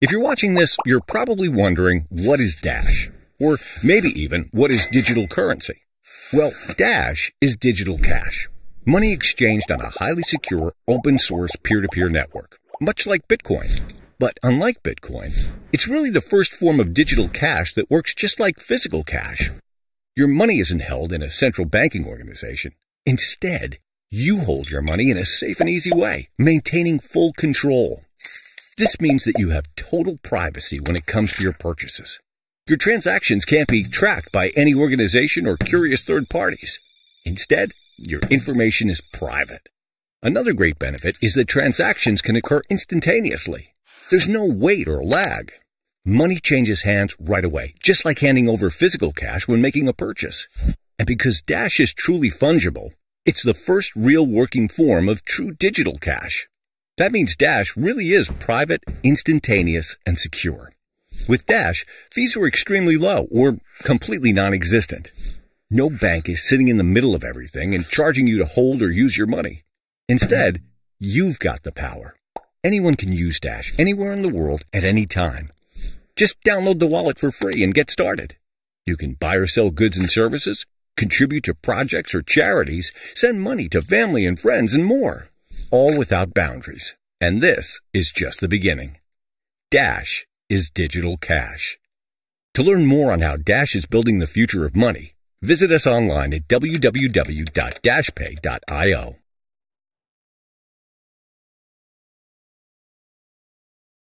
If you're watching this, you're probably wondering what is Dash? Or maybe even what is digital currency? Well, Dash is digital cash. Money exchanged on a highly secure, open source peer to peer network, much like Bitcoin. But unlike Bitcoin, it's really the first form of digital cash that works just like physical cash. Your money isn't held in a central banking organization. Instead, you hold your money in a safe and easy way, maintaining full control. This means that you have total privacy when it comes to your purchases. Your transactions can't be tracked by any organization or curious third parties. Instead, your information is private. Another great benefit is that transactions can occur instantaneously. There's no wait or lag. Money changes hands right away, just like handing over physical cash when making a purchase. And because Dash is truly fungible, it's the first real working form of true digital cash. That means Dash really is private, instantaneous, and secure. With Dash, fees are extremely low or completely non-existent. No bank is sitting in the middle of everything and charging you to hold or use your money. Instead, you've got the power. Anyone can use Dash anywhere in the world at any time. Just download the wallet for free and get started. You can buy or sell goods and services, contribute to projects or charities, send money to family and friends, and more all without boundaries. And this is just the beginning. Dash is digital cash. To learn more on how Dash is building the future of money, visit us online at www.dashpay.io.